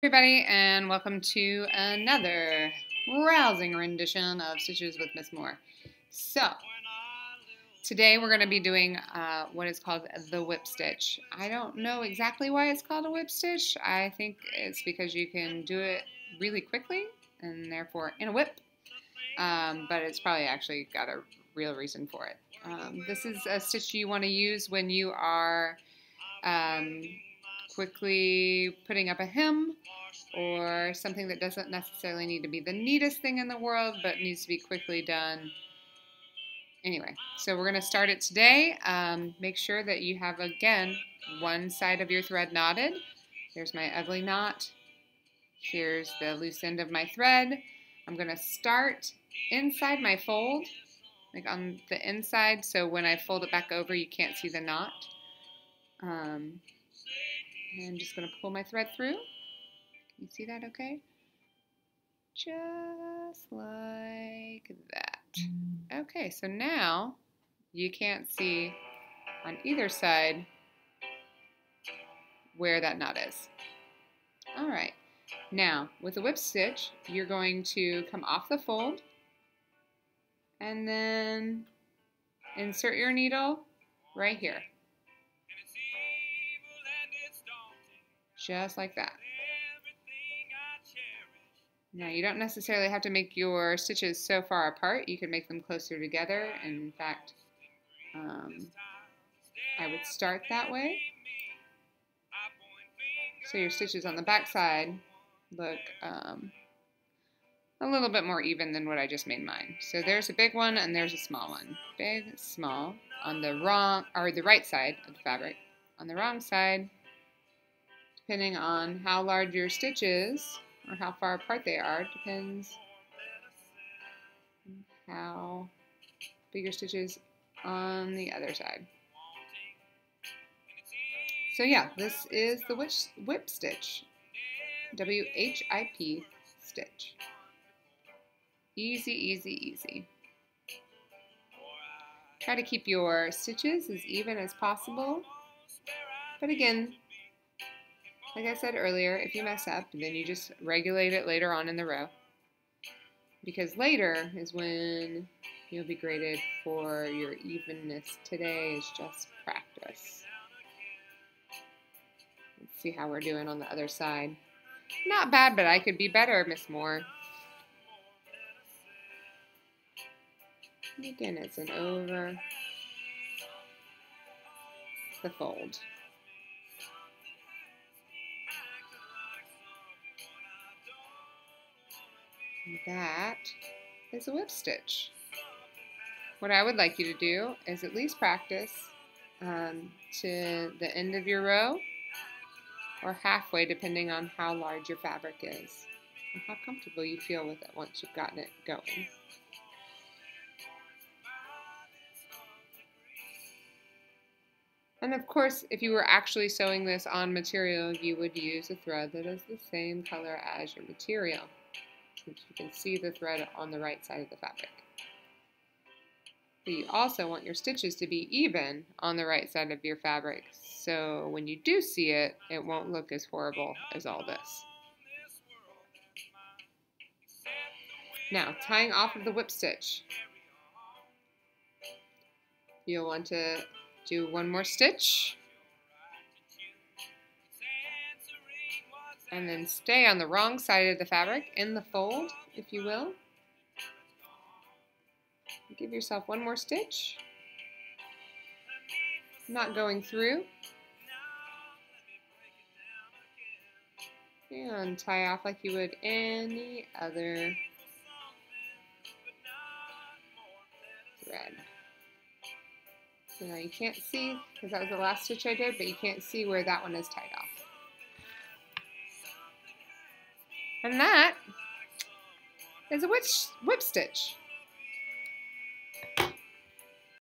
everybody and welcome to another rousing rendition of Stitches with Miss Moore. So, today we're going to be doing uh, what is called the whip stitch. I don't know exactly why it's called a whip stitch. I think it's because you can do it really quickly and therefore in a whip. Um, but it's probably actually got a real reason for it. Um, this is a stitch you want to use when you are um, quickly putting up a hem or something that doesn't necessarily need to be the neatest thing in the world but needs to be quickly done. Anyway, so we're going to start it today. Um, make sure that you have, again, one side of your thread knotted. Here's my ugly knot. Here's the loose end of my thread. I'm going to start inside my fold, like on the inside, so when I fold it back over, you can't see the knot. Um, I'm just going to pull my thread through. Can you see that okay? Just like that. Okay, so now you can't see on either side where that knot is. All right, now with the whip stitch, you're going to come off the fold and then insert your needle right here. Just like that. Now you don't necessarily have to make your stitches so far apart. You can make them closer together. And in fact, um, I would start that way. So your stitches on the back side look um, a little bit more even than what I just made mine. So there's a big one and there's a small one. Big, small, on the wrong, or the right side of the fabric. On the wrong side, depending on how large your stitch is or how far apart they are, depends how big your stitch is on the other side. So yeah, this is the whip, whip stitch, W-H-I-P stitch. Easy, easy, easy. Try to keep your stitches as even as possible. But again, like I said earlier, if you mess up, then you just regulate it later on in the row. Because later is when you'll be graded for your evenness. Today is just practice. Let's see how we're doing on the other side. Not bad, but I could be better, Miss Moore. again, it's an over the fold. That is a whip stitch. What I would like you to do is at least practice um, to the end of your row or halfway depending on how large your fabric is and how comfortable you feel with it once you've gotten it going. And of course, if you were actually sewing this on material, you would use a thread that is the same color as your material which you can see the thread on the right side of the fabric. But you also want your stitches to be even on the right side of your fabric, so when you do see it, it won't look as horrible as all this. Now, tying off of the whip stitch. You'll want to do one more stitch and then stay on the wrong side of the fabric in the fold, if you will. Give yourself one more stitch, not going through. And tie off like you would any other thread. So now you can't see, because that was the last stitch I did, but you can't see where that one is tied off. And that is a whip, whip stitch.